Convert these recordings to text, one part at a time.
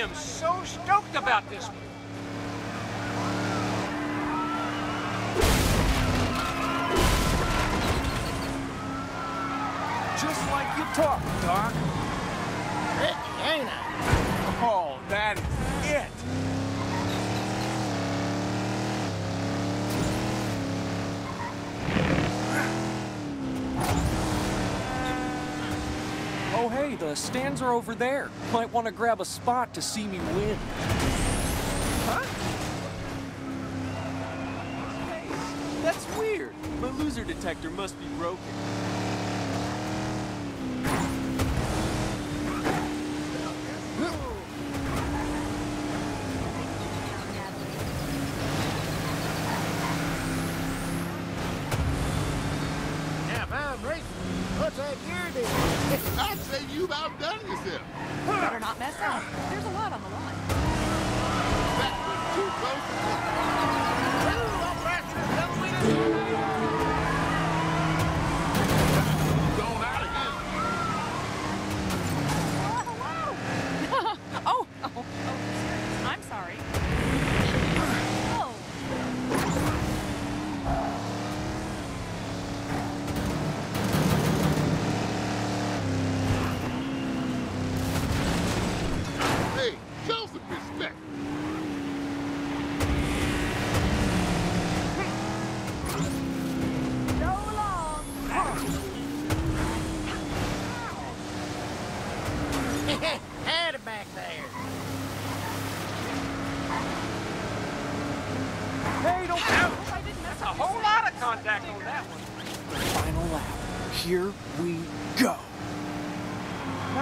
am so stoked about this. Just like you talk, Doc. Ricky, ain't I? Oh, that is it. Oh, hey, the stands are over there. Might want to grab a spot to see me win. Huh? Hey, that's weird. My loser detector must be broken. If I'm racing, what's that gear do? You've outdone yourself. Better not mess up. There's a lot on the line. That was too close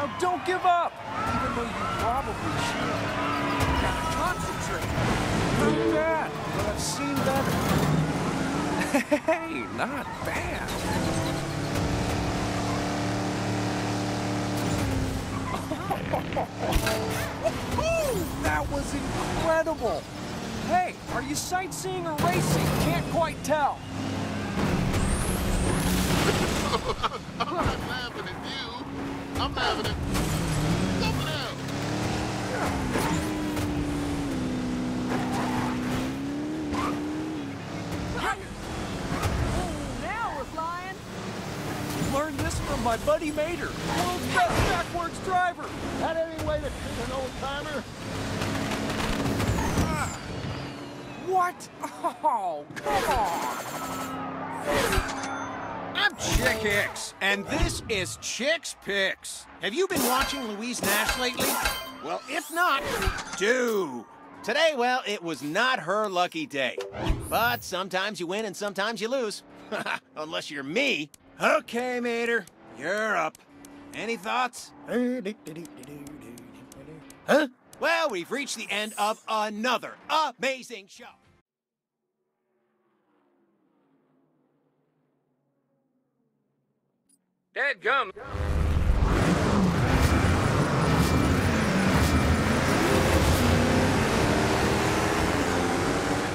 Now don't give up, even though you probably should. Gotta concentrate. Not bad, but I've seen better. Hey, not bad. That was incredible. Hey, are you sightseeing or racing? Can't quite tell. I'm we're flying. Learned this from my buddy Mater, world's best backwards driver. That any way to treat an old timer? Ah. What? Oh, come on. Chick Hicks, and this is Chick's Picks. Have you been watching Louise Nash lately? Well, if not, do. Today, well, it was not her lucky day. But sometimes you win and sometimes you lose. Unless you're me. Okay, Mater, you're up. Any thoughts? Huh? Well, we've reached the end of another amazing show. Dead gum. And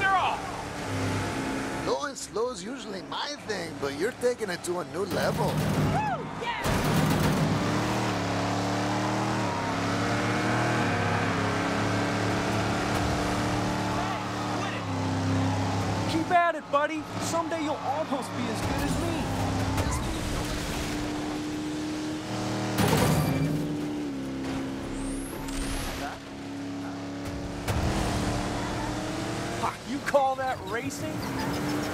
they're off. Going slow's usually my thing, but you're taking it to a new level. Woo! Yeah! Keep at it, buddy. Someday you'll almost be as good as me. Call that racing?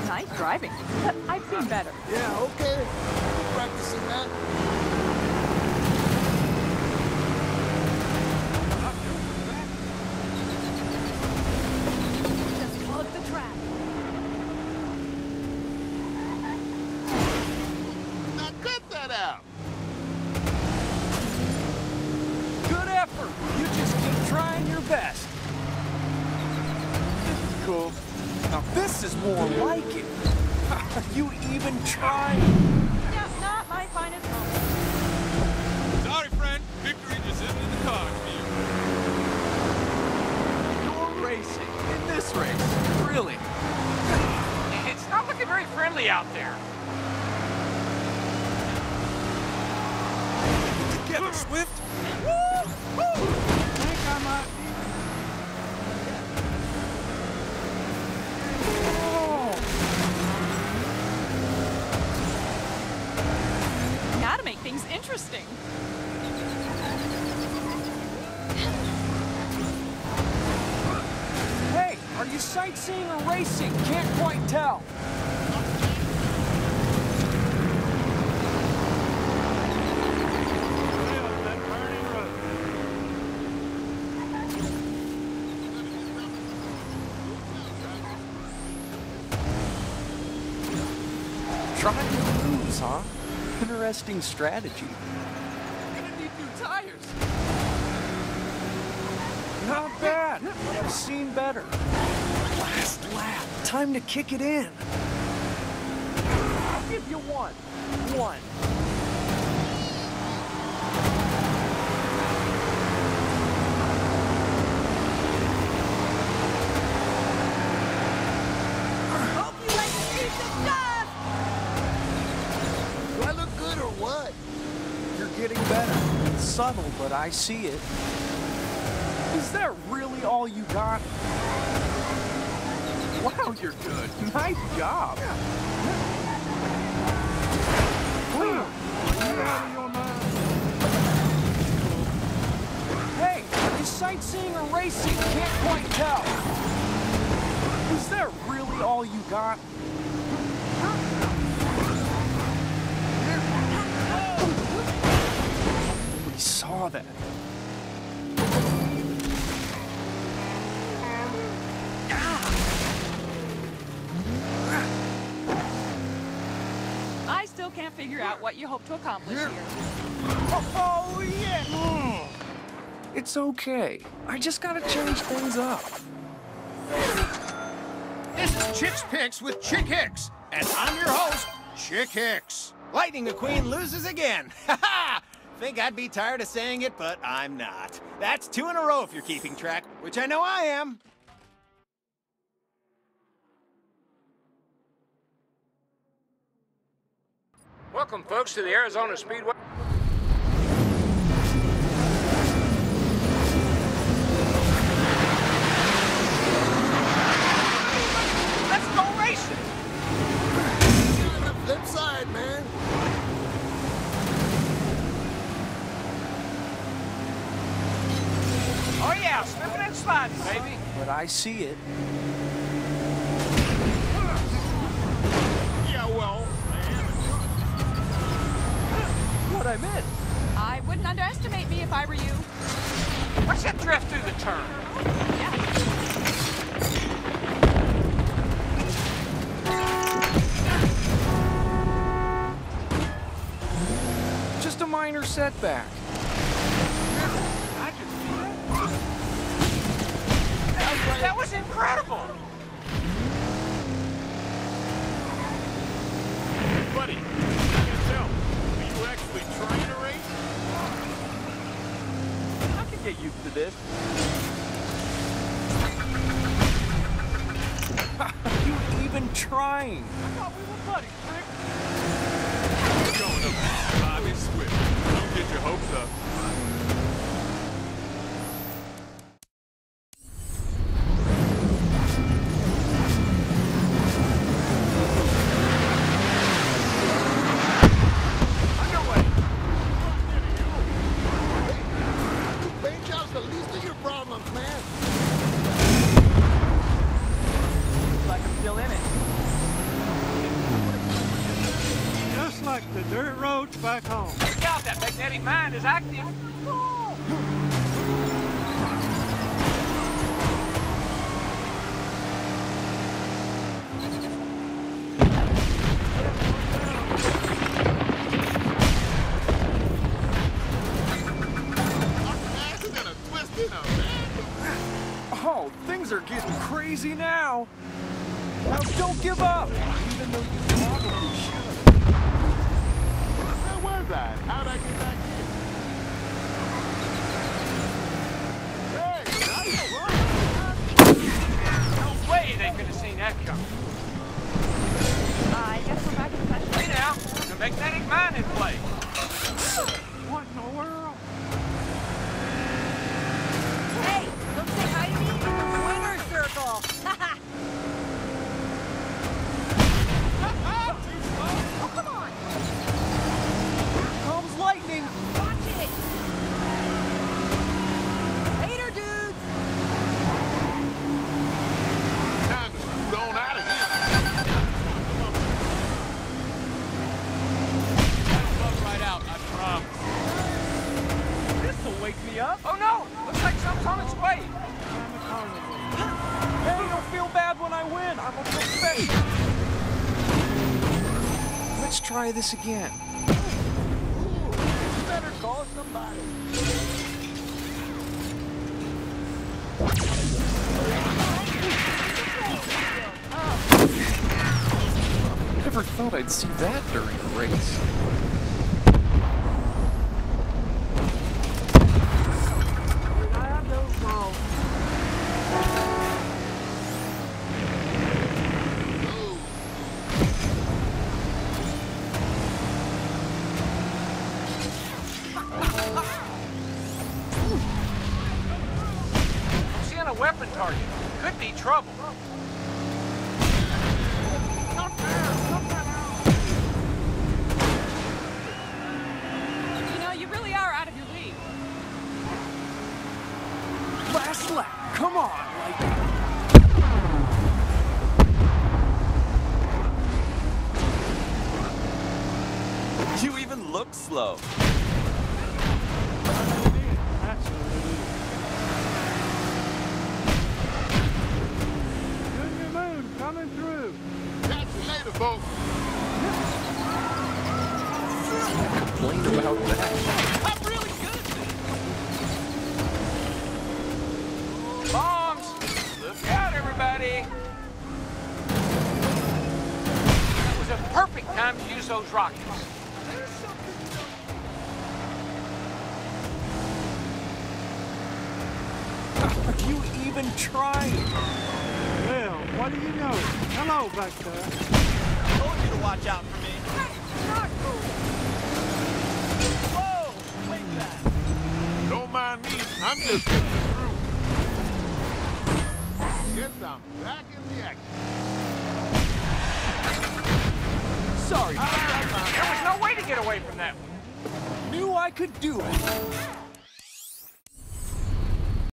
Nice driving, but I've seen better. Yeah, okay. Practicing that. Just plug the track. Now cut that out. Good effort. You just keep trying your best. This is cool. Now this is more like it. Are you even trying? Yeah, not my finest moment. Sorry, friend. Victory just isn't in the cards for you. You're racing in this race. Really? It's not looking very friendly out there. Together, Swift. I think I might be interesting. Hey, are you sightseeing or racing? Can't quite tell. Trying to lose, huh? Interesting strategy. Gonna need new tires. Not bad, I've seen better. Last lap. Time to kick it in. I'll give you one. One. Hope you like to eat the dust! Do I look good or what? You're getting better. It's subtle, but I see it. Is that really all you got? Wow, you're good. Nice job. Hey, is sightseeing or racing? Can't quite tell. Is that really all you got? Saw that. I still can't figure out what you hope to accomplish here. Oh, oh yeah! Mm. It's okay. I just gotta change things up. This is Chicks Picks with Chick Hicks, and I'm your host, Chick Hicks. Lightning McQueen loses again. Ha ha! Think I'd be tired of saying it, but I'm not. That's two in a row if you're keeping track, which I know I am. Welcome, folks, to the Arizona Speedway. I see it. Yeah, well, What I meant. I wouldn't underestimate me if I were you. Watch that drift through the turn. Yeah. Just a minor setback. That, that was incredible. buddy, I can tell. Are you actually trying to race? I can get used to this. you even trying? I thought we were buddies, Rick. Going up Bobby Swift. Don't get your hopes up. The dirt roads back home. That magnetic mind is active. Ass is gonna twist in a man. Oh, things are getting crazy now. Now don't give up, even though you probably should. Was I? How'd I get back here? Hey, nice run. No way they could have seen that coming. I guess we're back in session. Hey now, the magnetic mind in play. What in the world? Try this again. Better call somebody. Never thought I'd see that during a race. Weapon target. Could be trouble. You know, you really are out of your league. Last lap. Come on, like. You even look slow. That's what it is. Junior Moon coming through. Catch you later, folks. Complain about that. I'm really good at this. Bombs! Look out, everybody! That was a perfect time to use those rockets. Are you even trying? Well, what do you know? Hello back there. Told you to watch out for me. Whoa! Wait. Don't mind me. I'm just getting through. Guess I'm back in the action. Sorry, There was no way to get away from that one. knew I could do it.